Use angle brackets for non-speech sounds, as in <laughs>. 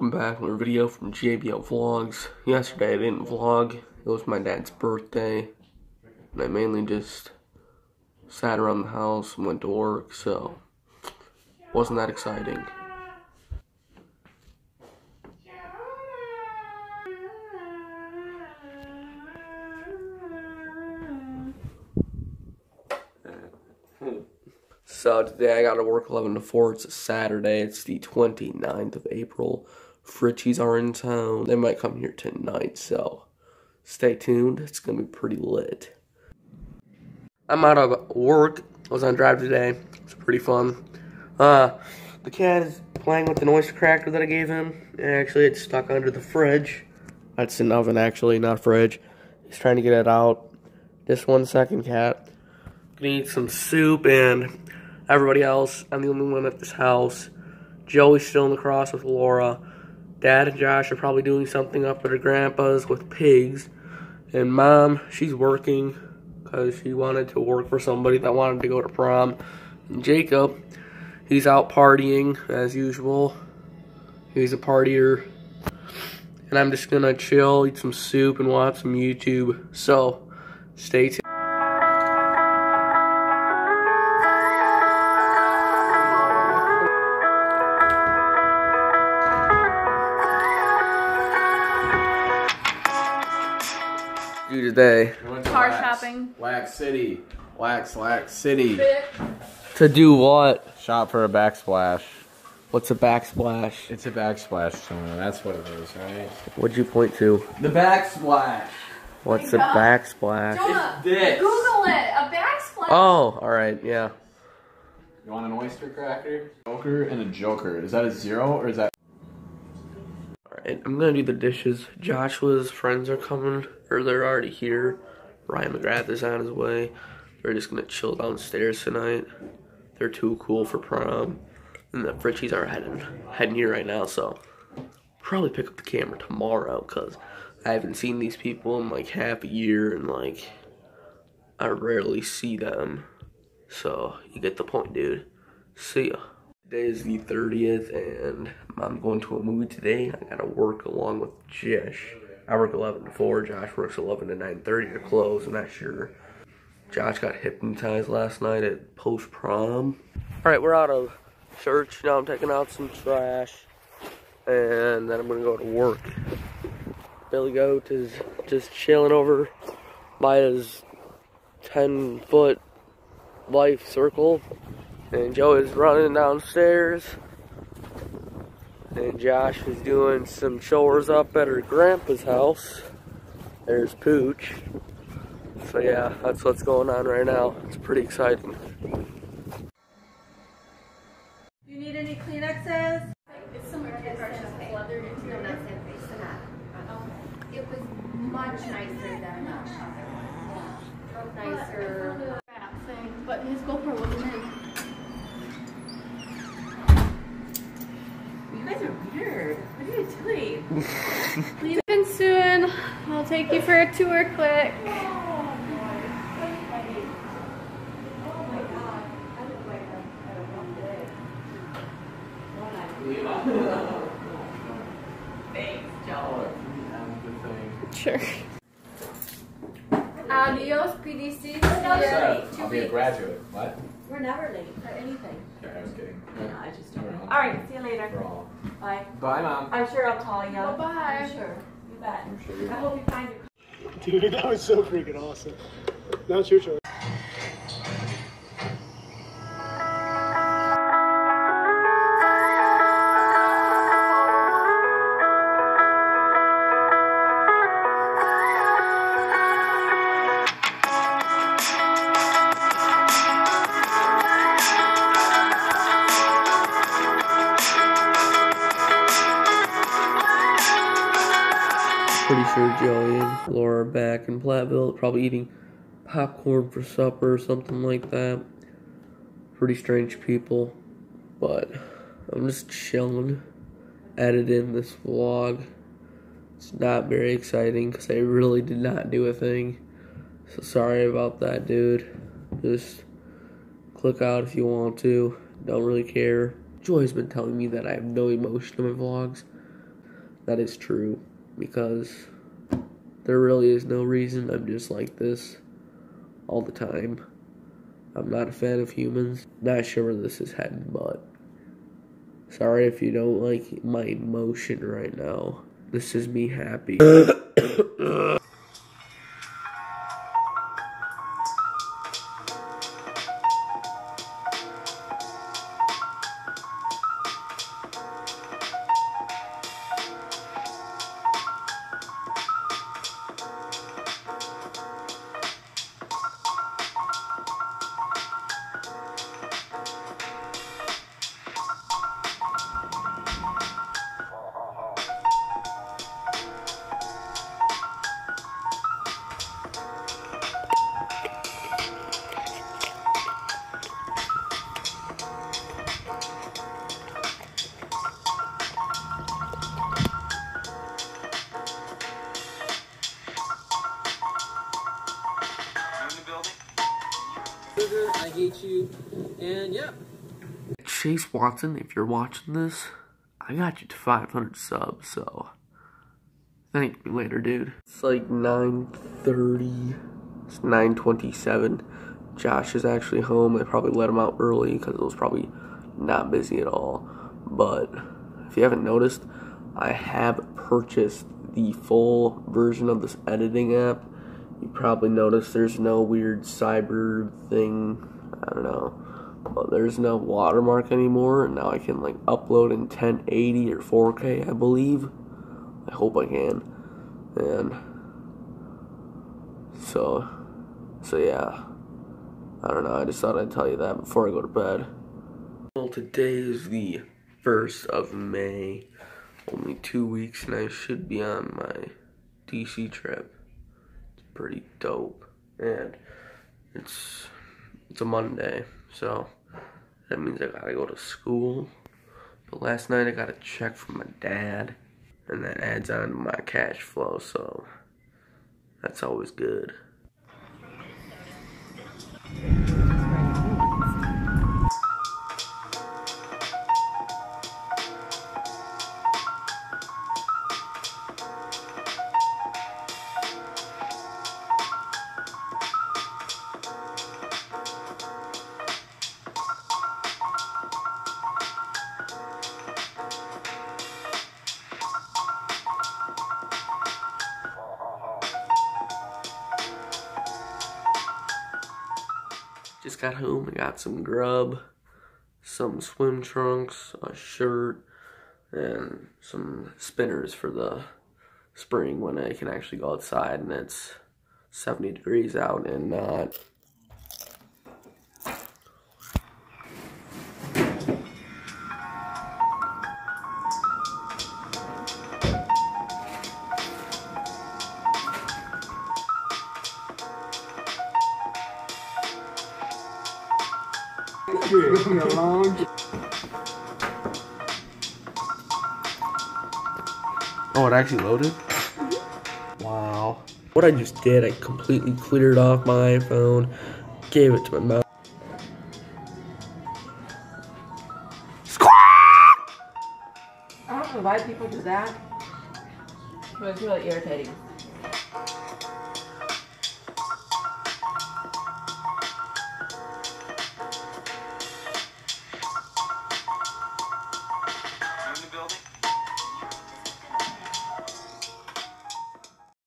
welcome back to another video from JBL Vlogs. Yesterday I didn't vlog, it was my dad's birthday, and I mainly just sat around the house and went to work, so wasn't that exciting. So today I got to work 11 to 4. It's a Saturday. It's the 29th of April. Fritchies are in town. They might come here tonight, so stay tuned. It's to be pretty lit. I'm out of work. I was on drive today. It's pretty fun. Uh, the cat is playing with the oyster cracker that I gave him. Actually, it's stuck under the fridge. That's an oven, actually, not fridge. He's trying to get it out. Just one second, cat. Gonna eat some soup and everybody else. I'm the only one at this house. Joey's still in La Crosse with Laura. Dad and Josh are probably doing something up at her grandpa's with pigs. And mom, she's working because she wanted to work for somebody that wanted to go to prom. And Jacob, he's out partying as usual. He's a partier. And I'm just gonna chill, eat some soup, and watch some YouTube. So, stay tuned. Do today? Car shopping. Wax City. Wax, Wax City. To do what? Shop for a backsplash. What's a backsplash? It's a backsplash song. That's what it is, right? What'd you point to? The backsplash. What's a backsplash? Jonah, this. Google it. A backsplash. Oh, alright, yeah. You want an oyster cracker? Joker and a joker. Is that a zero or is that? Alright, I'm gonna do the dishes. Joshua's friends are coming, or they're already here. Ryan McGrath is on his way. They're just gonna chill downstairs tonight. They're too cool for prom. And the Fritchies are heading heading here right now, so probably pick up the camera tomorrow because I haven't seen these people in like half a year and like I rarely see them. So you get the point, dude. See ya. Today is the 30th, and I'm going to a movie today. I gotta work along with Josh. I work 11 to 4. Josh works 11 to 9:30 to close. I'm not sure. Josh got hypnotized last night at post prom. All right, we're out of church now. I'm taking out some trash, and then I'm gonna go to work. Billy Goat is just chilling over by his 10 foot life circle. And Joe is running downstairs. And Josh is doing some chores up at her grandpa's house. There's Pooch. So yeah, that's what's going on right now. It's pretty exciting. You need any Kleenexes? It's similar to the leather into no, not Santa Fe, Sonata. It was much nicer than, drove nicer. Thing, but his GoPro wasn't in. You guys are weird. What are you? Leave in soon. I'll take you for a tour quick. Sure. Adios, PDC. I'll be a graduate. What? We're never late for anything. Yeah, I was kidding. Yeah, I just don't know. All right, see you We're later. all. Bye. Bye, mom. I'm sure I'll call you. Bye-bye. I'm sure. You bet. I'm sure you I hope you find your Dude, <laughs> that was so freaking awesome. Now it's your choice. Pretty sure Joey and Laura are back in Platteville, probably eating popcorn for supper or something like that. Pretty strange people, but I'm just chilling, editing this vlog. It's not very exciting because I really did not do a thing. So sorry about that, dude. Just click out if you want to. Don't really care. Joy's been telling me that I have no emotion in my vlogs, that is true because there really is no reason I'm just like this all the time. I'm not a fan of humans. Not sure where this is heading, but sorry if you don't like my emotion right now. This is me happy. <laughs> You, and yeah. Chase Watson, if you're watching this, I got you to 500 subs, so thank me later, dude. It's like 9.30, it's 9.27. Josh is actually home. I probably let him out early because it was probably not busy at all. But if you haven't noticed, I have purchased the full version of this editing app. You probably noticed there's no weird cyber thing. I don't know. But there's no watermark anymore, and now I can like upload in 1080 or 4K, I believe. I hope I can. And so, so yeah. I don't know. I just thought I'd tell you that before I go to bed. Well, today is the first of May. Only two weeks, and I should be on my DC trip. It's pretty dope, and it's it's a Monday, so that means I gotta go to school. But last night I got a check from my dad, and that adds on to my cash flow, so that's always good. Just got home and got some grub, some swim trunks, a shirt, and some spinners for the spring when I can actually go outside and it's 70 degrees out and not. Oh, it actually loaded? Mm-hmm. Wow. What I just did, I completely cleared off my iPhone, gave it to my mom. I don't know why people do that, but it's really irritating.